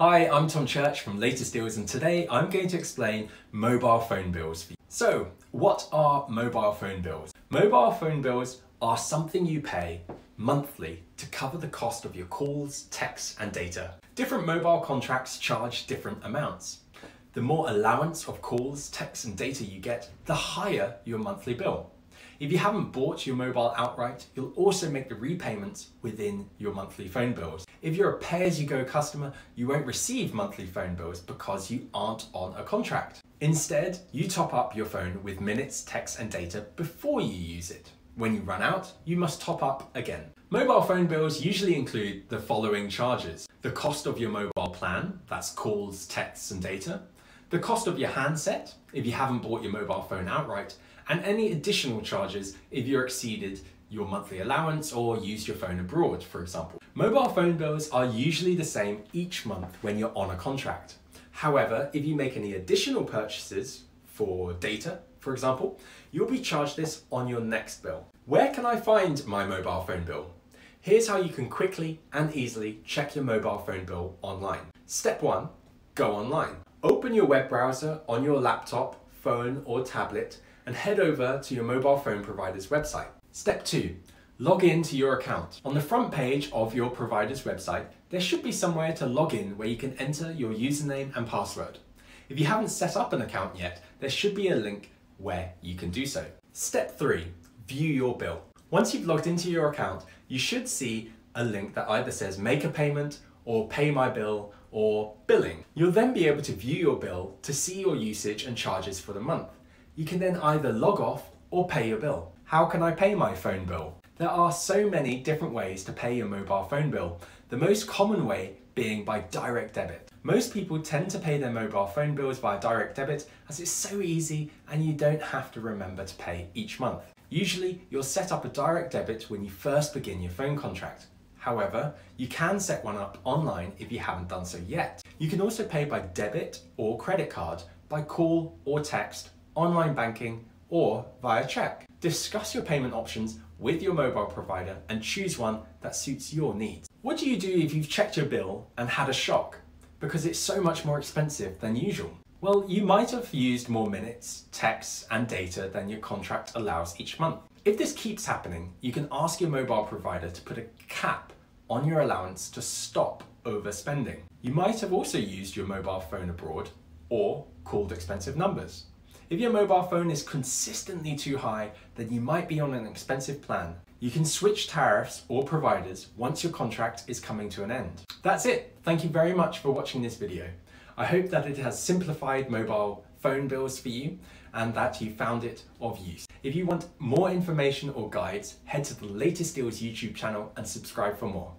Hi, I'm Tom Church from Latest Deals and today I'm going to explain mobile phone bills for you. So, what are mobile phone bills? Mobile phone bills are something you pay monthly to cover the cost of your calls, texts and data. Different mobile contracts charge different amounts. The more allowance of calls, texts and data you get, the higher your monthly bill. If you haven't bought your mobile outright, you'll also make the repayments within your monthly phone bills. If you're a pay-as-you-go customer, you won't receive monthly phone bills because you aren't on a contract. Instead, you top up your phone with minutes, text and data before you use it. When you run out, you must top up again. Mobile phone bills usually include the following charges. The cost of your mobile plan, that's calls, texts and data. The cost of your handset, if you haven't bought your mobile phone outright, and any additional charges if you're exceeded your monthly allowance or used your phone abroad, for example. Mobile phone bills are usually the same each month when you're on a contract. However, if you make any additional purchases for data, for example, you'll be charged this on your next bill. Where can I find my mobile phone bill? Here's how you can quickly and easily check your mobile phone bill online. Step one, go online. Open your web browser on your laptop, phone or tablet and head over to your mobile phone provider's website. Step 2. Log in to your account. On the front page of your provider's website, there should be somewhere to log in where you can enter your username and password. If you haven't set up an account yet, there should be a link where you can do so. Step 3. View your bill. Once you've logged into your account, you should see a link that either says make a payment or pay my bill or billing. You'll then be able to view your bill to see your usage and charges for the month you can then either log off or pay your bill. How can I pay my phone bill? There are so many different ways to pay your mobile phone bill, the most common way being by direct debit. Most people tend to pay their mobile phone bills via direct debit as it's so easy and you don't have to remember to pay each month. Usually, you'll set up a direct debit when you first begin your phone contract. However, you can set one up online if you haven't done so yet. You can also pay by debit or credit card by call or text online banking, or via check. Discuss your payment options with your mobile provider and choose one that suits your needs. What do you do if you've checked your bill and had a shock because it's so much more expensive than usual? Well, you might have used more minutes, texts and data than your contract allows each month. If this keeps happening, you can ask your mobile provider to put a cap on your allowance to stop overspending. You might have also used your mobile phone abroad or called expensive numbers. If your mobile phone is consistently too high, then you might be on an expensive plan. You can switch tariffs or providers once your contract is coming to an end. That's it. Thank you very much for watching this video. I hope that it has simplified mobile phone bills for you and that you found it of use. If you want more information or guides, head to the Latest Deals YouTube channel and subscribe for more.